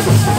Oh!